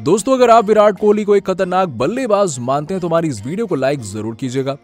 दोस्तों, अगर आप विराट कोहली को एक खतरनाक बल्लेबाज मानते हैं तो हमारी इस वीडियो को लाइक ज़रूर कीजिएगा।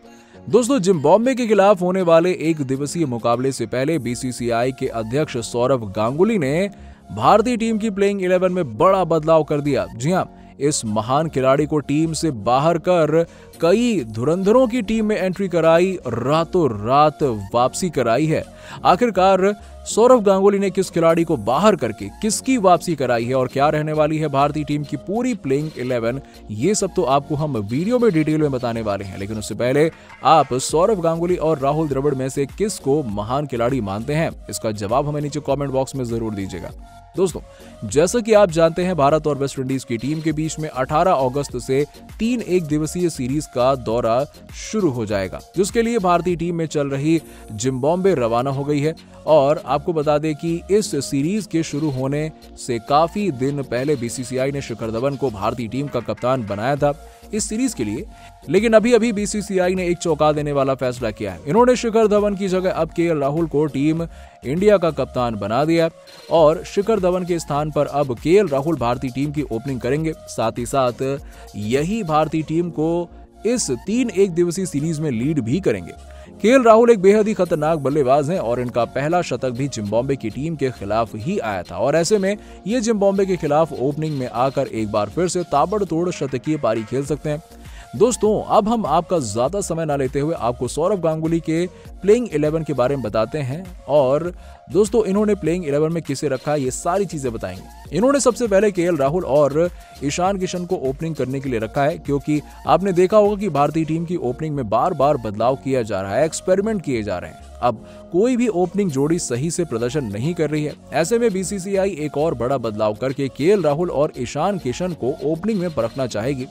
दोस्तों, जिम्बाब्वे के खिलाफ होने वाले एक दिवसीय मुकाबले से पहले बीसीसीआई के अध्यक्ष सौरभ गांगुली ने भारतीय टीम की प्लेइंग 11 में बड़ा बदलाव कर दिया। जी हाँ इस महान खिलाड़ी को टीम से बाहर कर कई धुरंधरों की टीम में एंट्री कराई, रातों रात वापसी कराई है। आखिरकार सौरभ गांगुली ने किस खिलाड़ी को बाहर करके किसकी वापसी कराई है और क्या रहने वाली है भारतीय टीम की पूरी प्लेइंग 11 ये सब तो आपको हम वीडियो में डिटेल में बताने वाले हैं। लेकिन उससे पहले आप सौरभ गांगुली और राहुल द्रविड़ में से किस महान खिलाड़ी मानते हैं? इसका जवाब हमें नीचे कॉमेंट बॉक्स में ज़रूर दीजिएगा। दोस्तों, जैसा कि आप जानते हैं, भारत और वेस्ट इंडीज की टीम के बीच में 18 अगस्त से तीन एक दिवसीय सीरीज़ का दौरा शुरू हो जाएगा, जिसके लिए भारतीय टीम में चल रही जिम्बाब्वे रवाना हो गई है और आपको बता दें कि इस सीरीज़ के शुरू होने से काफ़ी दिन पहले बीसीसीआई ने शिखर धवन को भारतीय टीम का कप्तान बनाया था इस सीरीज़ के लिए। लेकिन अभी अभी बीसीसीआई ने एक चौंका देने वाला फैसला किया है। इन्होंने शिखर धवन की जगह अब के राहुल को टीम इंडिया का कप्तान बना दिया और शिखर धवन के स्थान पर अब के राहुल भारतीय टीम की ओपनिंग करेंगे। साथ ही साथ यही भारतीय टीम को इस तीन एक दिवसीय सीरीज़ में लीड भी करेंगे। के राहुल एक बेहद ही खतरनाक बल्लेबाज हैं और इनका पहला शतक भी जिम्बाब्वे की टीम के खिलाफ ही आया था। और ऐसे में ये जिम्बाब्वे के खिलाफ ओपनिंग में आकर एक बार फिर से ताबड़तोड़ शतकीय पारी खेल सकते हैं। दोस्तों, अब हम आपका ज़्यादा समय ना लेते हुए आपको सौरभ गांगुली के प्लेइंग 11 के बारे में बताते हैं। और दोस्तों, इन्होंने प्लेइंग 11 में किसे रखा, ये सारी चीज़ें बताएँगे। इन्होंने सबसे पहले के राहुल और ईशान किशन को ओपनिंग करने के लिए रखा है, क्योंकि आपने देखा होगा कि भारतीय टीम की ओपनिंग में बार बार बदलाव किया जा रहा है एक्सपेरिमेंट किए जा रहे हैं। अब कोई भी ओपनिंग जोड़ी सही से प्रदर्शन नहीं कर रही है। ऐसे में बीसीसीआई एक और बड़ा बदलाव करके के राहुल और ईशान किशन को ओपनिंग में परखना चाहेगी।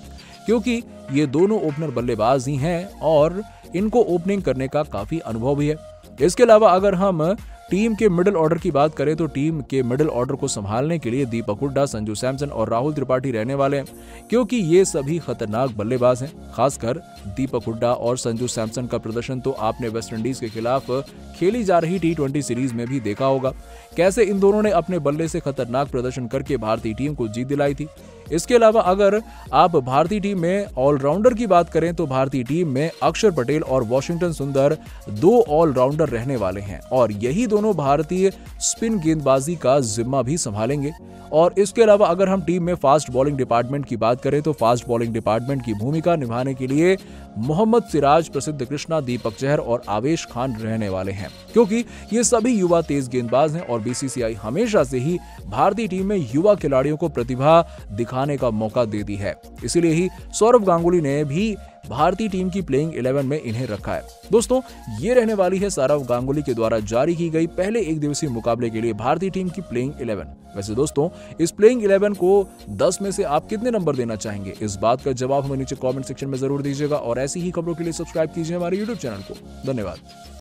क्योंकि ये दोनों ओपनर बल्लेबाज ही हैं और इनको ओपनिंग करने का काफ़ी अनुभव भी है। इसके अलावा अगर हम टीम के मिडिल ऑर्डर की बात करें तो टीम के मिडिल ऑर्डर को संभालने के लिए दीपक हुड्डा, संजू सैमसन और राहुल त्रिपाठी रहने वाले हैं, क्योंकि ये सभी खतरनाक बल्लेबाज हैं, खासकर दीपक हुड्डा और संजू सैमसन का प्रदर्शन तो आपने वेस्ट इंडीज के खिलाफ खेली जा रही टी सीरीज़ में भी देखा होगा। कैसे इन दोनों ने अपने बल्ले से खतरनाक प्रदर्शन करके भारतीय टीम को जीत दिलाई थी? इसके अलावा अगर आप भारतीय टीम में ऑलराउंडर की बात करें तो भारतीय टीम में अक्षर पटेल और वॉशिंगटन सुंदर दो ऑलराउंडर रहने वाले हैं। और यही दोनों भारतीय स्पिन गेंदबाजी का जिम्मा भी संभालेंगे। और इसके अलावा अगर हम टीम में फास्ट बॉलिंग डिपार्टमेंट की बात करें तो फास्ट बॉलिंग डिपार्टमेंट की भूमिका निभाने के लिए मोहम्मद सिराज, प्रसिद्ध कृष्णा, दीपक चहर और आवेश खान रहने वाले हैं। क्योंकि ये सभी युवा तेज गेंदबाज हैं और बीसीसीआई हमेशा से ही भारतीय टीम में युवा खिलाड़ियों को प्रतिभा दिखाने का मौका दे दी है। इसीलिए ही सौरभ गांगुली ने भी भारतीय टीम की प्लेइंग 11 में इन्हें रखा है। दोस्तों, ये रहने वाली है सौरव गांगुली के द्वारा जारी की गई पहले एक दिवसीय मुकाबले के लिए भारतीय टीम की प्लेइंग 11 वैसे दोस्तों, इस प्लेइंग 11 को 10 में से आप कितने नंबर देना चाहेंगे? इस बात का जवाब हमें नीचे कमेंट सेक्शन में ज़रूर दीजिएगा और ऐसी ही खबरों के लिए सब्सक्राइब कीजिए हमारे यूट्यूब चैनल को। धन्यवाद।